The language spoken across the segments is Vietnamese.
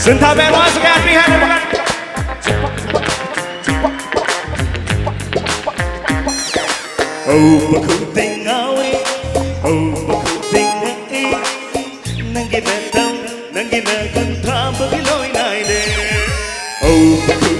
Synth band once again behind everybody. Oh, baku tingawi, oh baku tingai, nangi betang, tham bagiloi nai de. Oh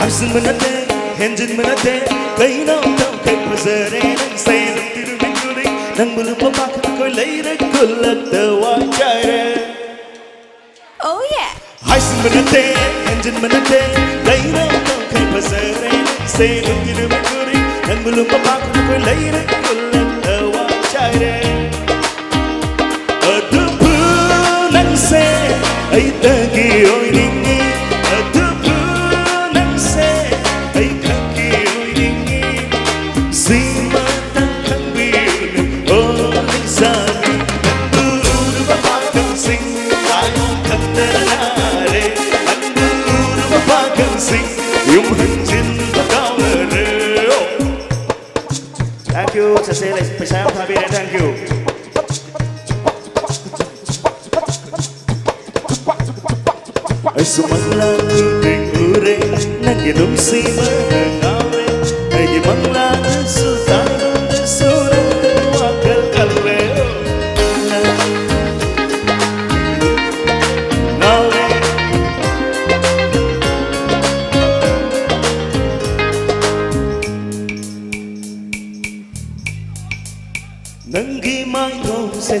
حرزن من الدين هنجن من الدين بين أمتم كبزرين سين تيرمين كوري نعمل بماك كولير كلك تواجهه Oh yeah. حرزن من الدين هنجن من الدين بين أمتم كبزرين سين تيرمين كوري نعمل بماك كولير كلك تواجهه yung hanjin bagaw na reo Thank you sa sila Pisayang Pabira Thank you. Ay sumanglang kuting ure Nagilong si manangawe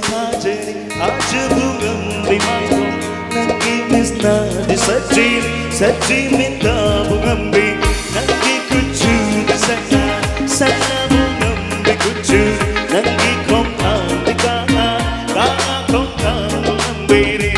ko se thaje Aaj bungam di mai ko Nanggi misna di sachi Sachi minta bungam di Nanggi kuchu di sana Sana bungam di kuchu Nanggi kong thang di kana Kana kong thang bungam di ri Bum